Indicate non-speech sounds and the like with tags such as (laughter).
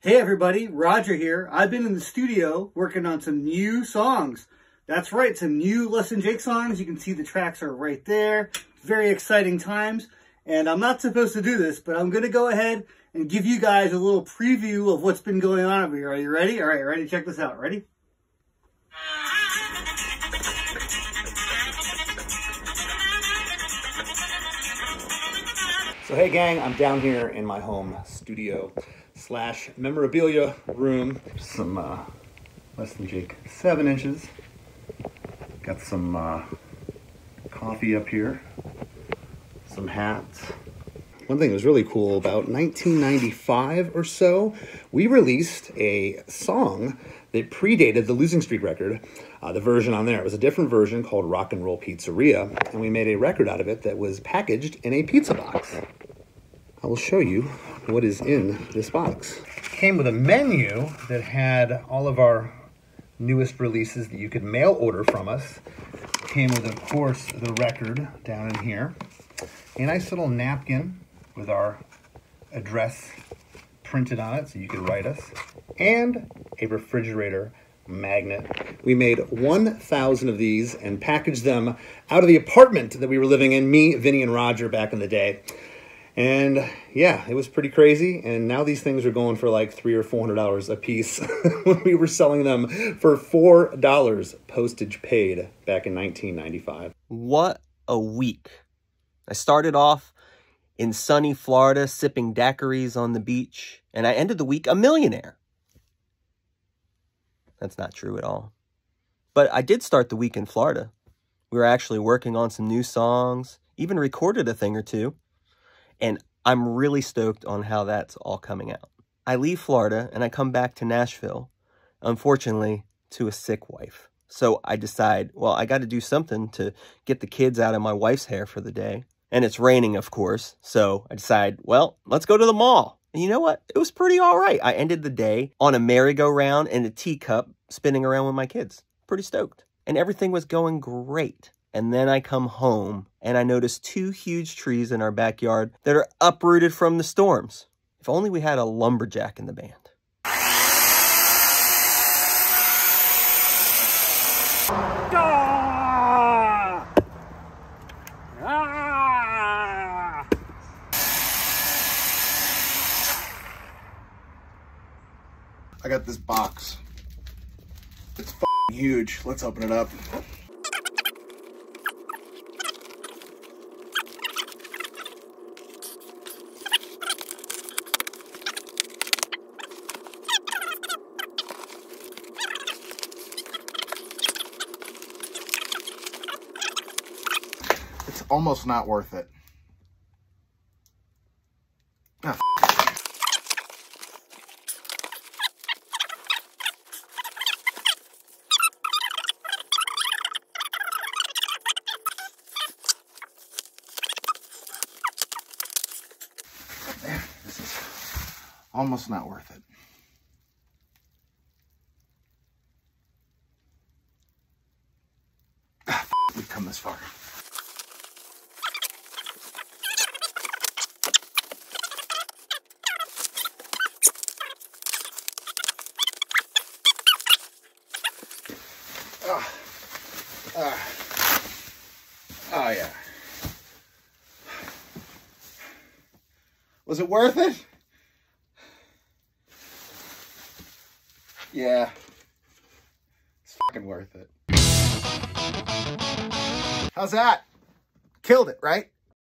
Hey everybody, Roger here. I've been in the studio working on some new songs. That's right, some new Less Than Jake songs. You can see the tracks are right there. Very exciting times. And I'm not supposed to do this, but I'm going to go ahead and give you guys a little preview of what's been going on over here. Are you ready? All right, ready? Check this out. Ready? (laughs) So hey gang, I'm down here in my home studio slash memorabilia room. Some uh, less than Jake seven inches. Got some uh, coffee up here, some hats. One thing that was really cool about 1995 or so, we released a song that predated the Losing Streak record. Uh, the version on there it was a different version called Rock and Roll Pizzeria, and we made a record out of it that was packaged in a pizza box. I will show you what is in this box. Came with a menu that had all of our newest releases that you could mail order from us. Came with, of course, the record down in here. A nice little napkin with our address printed on it so you could write us. And a refrigerator magnet. We made 1,000 of these and packaged them out of the apartment that we were living in, me, Vinny, and Roger back in the day. And yeah, it was pretty crazy. And now these things are going for like three or four hundred dollars a piece (laughs) when we were selling them for four dollars postage paid back in 1995. What a week. I started off in sunny Florida sipping daiquiris on the beach, and I ended the week a millionaire. That's not true at all. But I did start the week in Florida. We were actually working on some new songs, even recorded a thing or two. And I'm really stoked on how that's all coming out. I leave Florida and I come back to Nashville, unfortunately, to a sick wife. So I decide, well, I got to do something to get the kids out of my wife's hair for the day. And it's raining, of course. So I decide, well, let's go to the mall. And you know what? It was pretty all right. I ended the day on a merry-go-round and a teacup spinning around with my kids. Pretty stoked. And everything was going great. And then I come home and I notice two huge trees in our backyard that are uprooted from the storms. If only we had a lumberjack in the band. Ah! Ah! I got this box. It's huge. Let's open it up. It's almost not worth it. Almost not worth it. Ah, we've come this far. Oh, yeah. Was it worth it? Yeah. It's fucking worth it. How's that? Killed it, right?